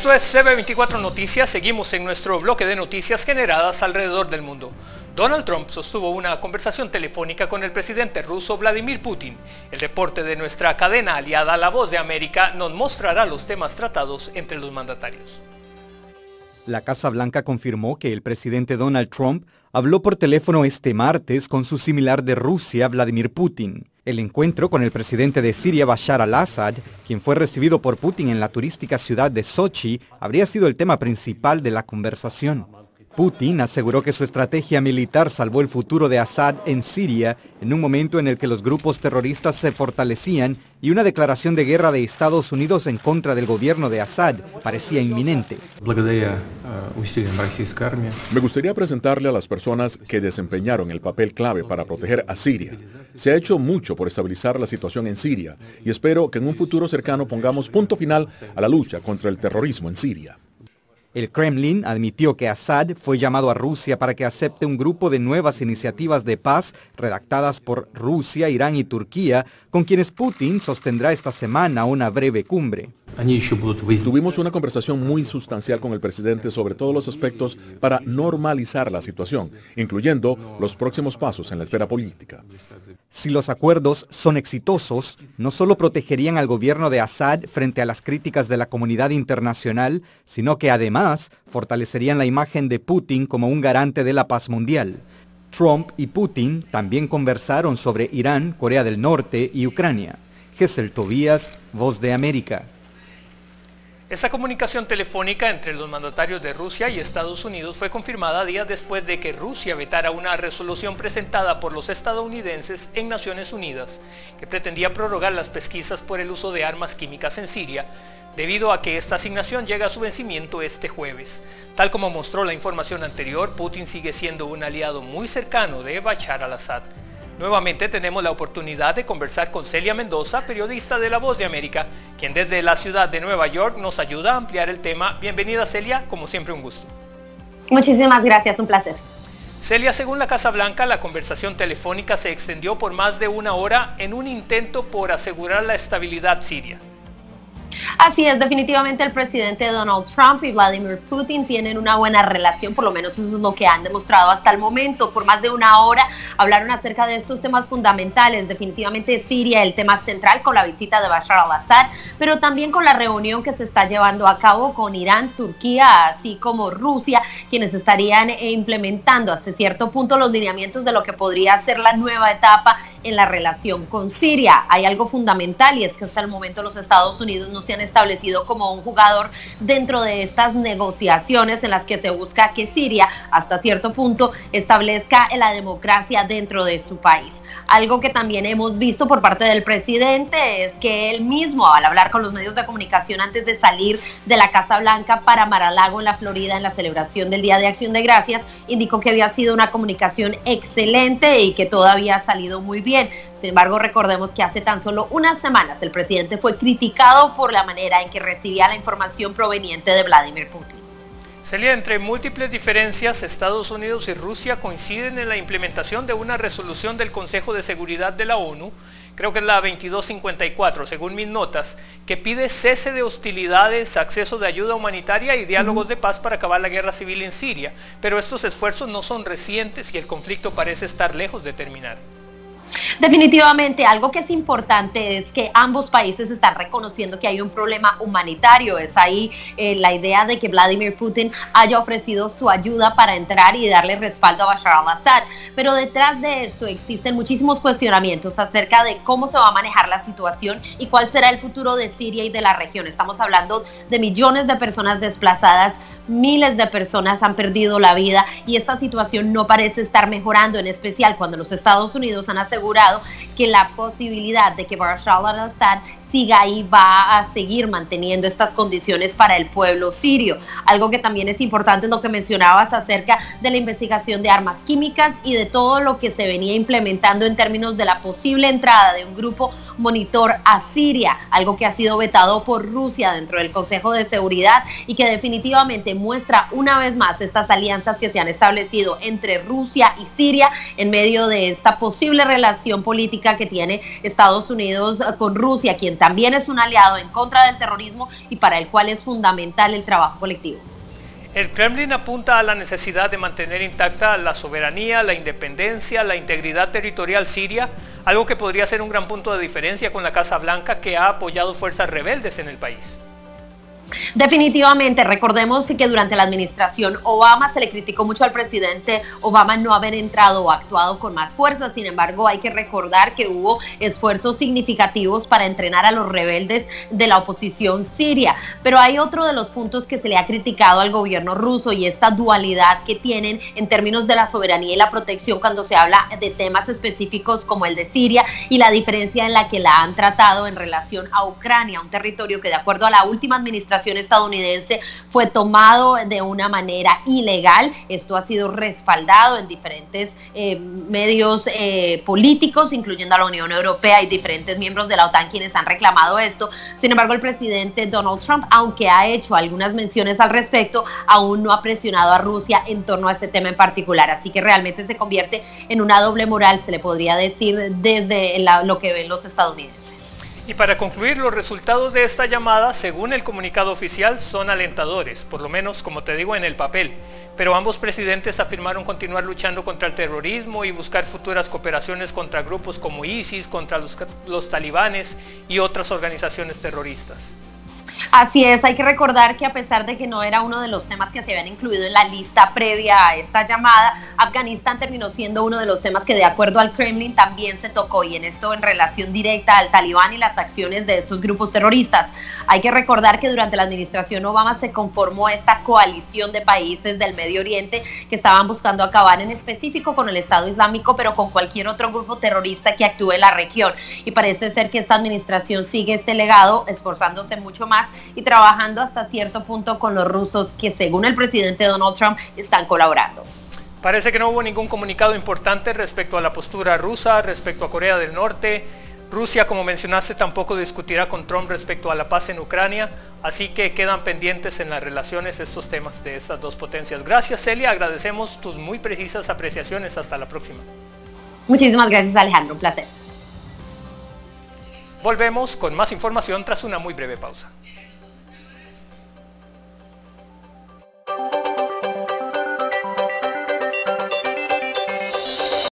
Esto es CB24 Noticias. Seguimos en nuestro bloque de noticias generadas alrededor del mundo. Donald Trump sostuvo una conversación telefónica con el presidente ruso Vladimir Putin. El reporte de nuestra cadena aliada La Voz de América nos mostrará los temas tratados entre los mandatarios. La Casa Blanca confirmó que el presidente Donald Trump habló por teléfono este martes con su similar de Rusia, Vladimir Putin. El encuentro con el presidente de Siria, Bashar al-Assad, quien fue recibido por Putin en la turística ciudad de Sochi, habría sido el tema principal de la conversación. Putin aseguró que su estrategia militar salvó el futuro de Assad en Siria en un momento en el que los grupos terroristas se fortalecían y una declaración de guerra de Estados Unidos en contra del gobierno de Assad parecía inminente. Me gustaría presentarle a las personas que desempeñaron el papel clave para proteger a Siria. Se ha hecho mucho por estabilizar la situación en Siria y espero que en un futuro cercano pongamos punto final a la lucha contra el terrorismo en Siria. El Kremlin admitió que Assad fue llamado a Rusia para que acepte un grupo de nuevas iniciativas de paz redactadas por Rusia, Irán y Turquía, con quienes Putin sostendrá esta semana una breve cumbre. Tuvimos una conversación muy sustancial con el presidente sobre todos los aspectos para normalizar la situación, incluyendo los próximos pasos en la esfera política. Si los acuerdos son exitosos, no solo protegerían al gobierno de Assad frente a las críticas de la comunidad internacional, sino que además fortalecerían la imagen de Putin como un garante de la paz mundial. Trump y Putin también conversaron sobre Irán, Corea del Norte y Ucrania. Gessel Tobías, Voz de América. Esta comunicación telefónica entre los mandatarios de Rusia y Estados Unidos fue confirmada días después de que Rusia vetara una resolución presentada por los estadounidenses en Naciones Unidas que pretendía prorrogar las pesquisas por el uso de armas químicas en Siria debido a que esta asignación llega a su vencimiento este jueves. Tal como mostró la información anterior, Putin sigue siendo un aliado muy cercano de Bashar al-Assad. Nuevamente tenemos la oportunidad de conversar con Celia Mendoza, periodista de La Voz de América, quien desde la ciudad de Nueva York nos ayuda a ampliar el tema. Bienvenida Celia, como siempre un gusto. Muchísimas gracias, un placer. Celia, según la Casa Blanca, la conversación telefónica se extendió por más de una hora en un intento por asegurar la estabilidad siria. Así es, definitivamente el presidente Donald Trump y Vladimir Putin tienen una buena relación, por lo menos eso es lo que han demostrado hasta el momento. Por más de una hora hablaron acerca de estos temas fundamentales, definitivamente Siria, el tema central con la visita de Bashar al-Assad, pero también con la reunión que se está llevando a cabo con Irán, Turquía, así como Rusia, quienes estarían implementando hasta cierto punto los lineamientos de lo que podría ser la nueva etapa en la relación con Siria. Hay algo fundamental y es que hasta el momento los Estados Unidos no se han establecido como un jugador dentro de estas negociaciones en las que se busca que Siria hasta cierto punto establezca la democracia dentro de su país. Algo que también hemos visto por parte del presidente es que él mismo, al hablar con los medios de comunicación antes de salir de la Casa Blanca para Maralago, en la Florida, en la celebración del Día de Acción de Gracias, indicó que había sido una comunicación excelente y que todavía ha salido muy bien. Sin embargo, recordemos que hace tan solo unas semanas el presidente fue criticado por la manera en que recibía la información proveniente de Vladimir Putin. Celia, entre múltiples diferencias, Estados Unidos y Rusia coinciden en la implementación de una resolución del Consejo de Seguridad de la ONU, creo que es la 2254, según mis notas, que pide cese de hostilidades, acceso de ayuda humanitaria y diálogos de paz para acabar la guerra civil en Siria. Pero estos esfuerzos no son recientes y el conflicto parece estar lejos de terminar. Definitivamente, algo que es importante es que ambos países están reconociendo que hay un problema humanitario. Es ahí eh, la idea de que Vladimir Putin haya ofrecido su ayuda para entrar y darle respaldo a Bashar al-Assad. Pero detrás de esto existen muchísimos cuestionamientos acerca de cómo se va a manejar la situación y cuál será el futuro de Siria y de la región. Estamos hablando de millones de personas desplazadas, miles de personas han perdido la vida y esta situación no parece estar mejorando, en especial cuando los Estados Unidos han asegurado que la posibilidad de que Bashar al-Assad siga ahí, va a seguir manteniendo estas condiciones para el pueblo sirio. Algo que también es importante es lo que mencionabas acerca de la investigación de armas químicas y de todo lo que se venía implementando en términos de la posible entrada de un grupo monitor a Siria, algo que ha sido vetado por Rusia dentro del Consejo de Seguridad y que definitivamente muestra una vez más estas alianzas que se han establecido entre Rusia y Siria en medio de esta posible relación política que tiene Estados Unidos con Rusia, quien también es un aliado en contra del terrorismo y para el cual es fundamental el trabajo colectivo. El Kremlin apunta a la necesidad de mantener intacta la soberanía, la independencia, la integridad territorial siria, algo que podría ser un gran punto de diferencia con la Casa Blanca que ha apoyado fuerzas rebeldes en el país. Definitivamente, recordemos que durante la administración Obama se le criticó mucho al presidente Obama no haber entrado o actuado con más fuerza. Sin embargo, hay que recordar que hubo esfuerzos significativos para entrenar a los rebeldes de la oposición siria. Pero hay otro de los puntos que se le ha criticado al gobierno ruso y esta dualidad que tienen en términos de la soberanía y la protección cuando se habla de temas específicos como el de Siria y la diferencia en la que la han tratado en relación a Ucrania, un territorio que de acuerdo a la última administración estadounidense fue tomado de una manera ilegal. Esto ha sido respaldado en diferentes eh, medios eh, políticos, incluyendo a la Unión Europea y diferentes miembros de la OTAN quienes han reclamado esto. Sin embargo, el presidente Donald Trump, aunque ha hecho algunas menciones al respecto, aún no ha presionado a Rusia en torno a este tema en particular. Así que realmente se convierte en una doble moral, se le podría decir, desde lo que ven los estadounidenses. Y para concluir, los resultados de esta llamada, según el comunicado oficial, son alentadores, por lo menos, como te digo, en el papel. Pero ambos presidentes afirmaron continuar luchando contra el terrorismo y buscar futuras cooperaciones contra grupos como ISIS, contra los, talibanes y otras organizaciones terroristas. Así es, hay que recordar que a pesar de que no era uno de los temas que se habían incluido en la lista previa a esta llamada, Afganistán terminó siendo uno de los temas que de acuerdo al Kremlin también se tocó y en esto en relación directa al talibán y las acciones de estos grupos terroristas. Hay que recordar que durante la administración Obama se conformó esta coalición de países del Medio Oriente que estaban buscando acabar en específico con el Estado Islámico, pero con cualquier otro grupo terrorista que actúe en la región. Y parece ser que esta administración sigue este legado, esforzándose mucho más y trabajando hasta cierto punto con los rusos que según el presidente Donald Trump están colaborando. Parece que no hubo ningún comunicado importante respecto a la postura rusa, respecto a Corea del Norte. Rusia, como mencionaste, tampoco discutirá con Trump respecto a la paz en Ucrania, así que quedan pendientes en las relaciones estos temas de estas dos potencias. Gracias Celia, agradecemos tus muy precisas apreciaciones. Hasta la próxima. Muchísimas gracias Alejandro, un placer. Volvemos con más información tras una muy breve pausa.